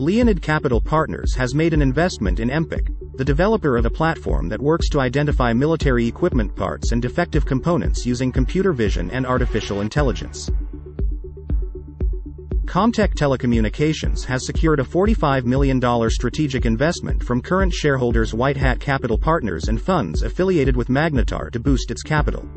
Leonid Capital Partners has made an investment in Empic, the developer of a platform that works to identify military equipment parts and defective components using computer vision and artificial intelligence. Comtech Telecommunications has secured a $45 million strategic investment from current shareholders White Hat Capital Partners and funds affiliated with Magnetar to boost its capital.